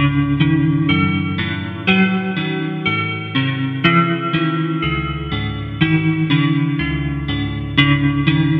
thank you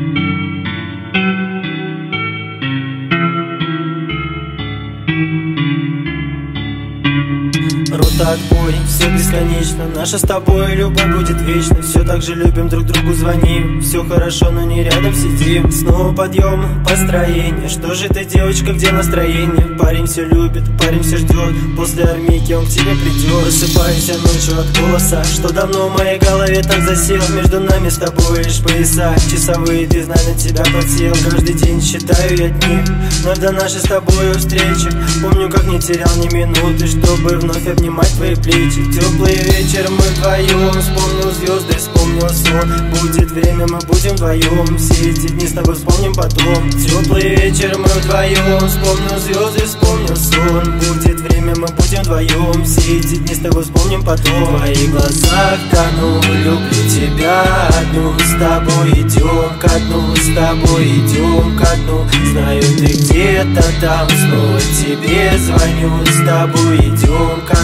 отбой, все бесконечно. Наша с тобой любовь будет вечной Все так же любим друг другу, звоним. Все хорошо, но не рядом сидим. Снова подъем, построение Что же ты, девочка, где настроение? Парень все любит, парень все ждет После армейки он к тебе придет Просыпаюсь ночью от голоса. Что давно в моей голове так засел? Между нами с тобой лишь пояса. Часовые, ты знай, на тебя подсел. Каждый день считаю я дни Но до нашей с тобой встречи. Помню, как не терял ни минуты Чтобы вновь обнимать твои плечи. Теплый вечер мы вдвоем Вспомнил звезды, вспомнил сон. Будет время, мы будем вдвоем. Все эти дни с тобой вспомним потом. Теплый вечер мы вдвоем Вспомнил звезды, вспомнил сон. Будет время, мы будем вдвоем. Все эти дни с тобой вспомним потом. В твоих глазах тону, люблю тебя. Одну С тобой идем ко дну, с тобой идем ко дну Знаю, ты где-то там, снова тебе звоню. С тобой идем ко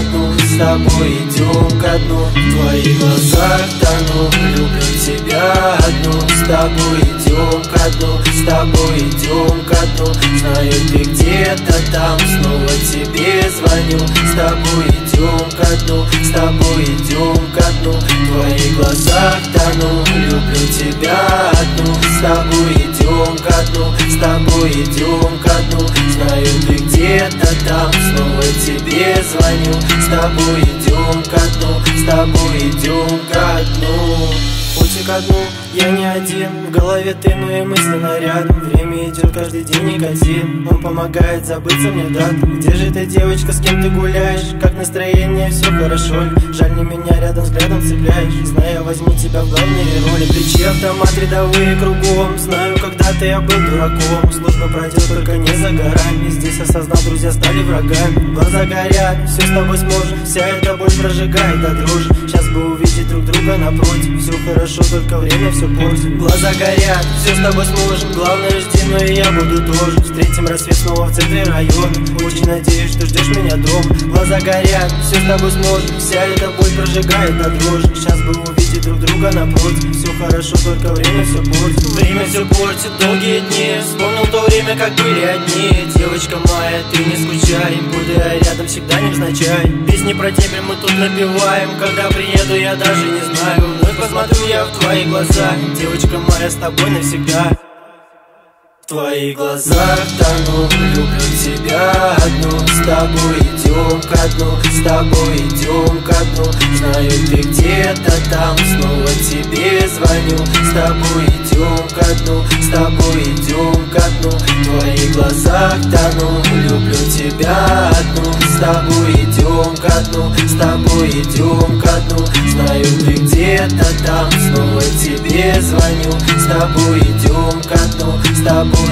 с тобой идем ко дну. В твоих глазах тону, люблю тебя одну. С тобой идем ко дну, с тобой идем ко дну. Знаю, ты где-то там, снова тебе звоню. С тобой идем ко дну, с тобой идем ко дну. В твоих глазах тону, люблю тебя одну. С тобой идем ко дну, с тобой идем ко дну. Знаю, ты где-то там, снова тебе звоню. С тобой идем ко дну, с тобой идем ко дну Пути ко дну, я не один В голове ты, но и мысленно рядом Время идет каждый день никотин Он помогает забыться мне дату Где же ты, девочка, с кем ты гуляешь? Как настроение, все хорошо Жаль, не меня рядом взглядом цепляешь. Знаю, возьму тебя в главные роли. Плечи, автомат, рядовые кругом. Знаю, когда-то я был дураком. Служба пройдет, только не за горами. Здесь осознал, друзья стали врагами. Глаза горят, все с тобой сможем Вся эта боль прожигает до дрожи Сейчас бы увидеть друг друга напротив. Все хорошо, только время все портит Глаза горят, все с тобой сможем Главное жди, но и я буду тоже. Встретим рассвет снова в центре района. Очень надеюсь, что ждешь меня дома. Глаза горят, все с тобой сможем Вся эта боль прожигает до дрожи Сейчас бы увидеть друг друга напротив. Все хорошо, только время все портит. Время все портит, долгие дни. Вспомнил то время, как были одни. Девочка моя, ты не скучай. Буду я рядом всегда невзначай. Песни про тебя мы тут напеваем. Когда приеду, я даже не знаю посмотрю я в твои глаза. Девочка моя, с тобой навсегда. В твоих глазах тону, люблю тебя одну. С тобой идем ко дну, с тобой идем ко дну. Знаю, ты где-то там, снова тебе звоню. С тобой идем идем ко дну, с тобой идем ко дну. Знаю, ты где-то там, снова тебе звоню. С тобой идем ко дну, с тобой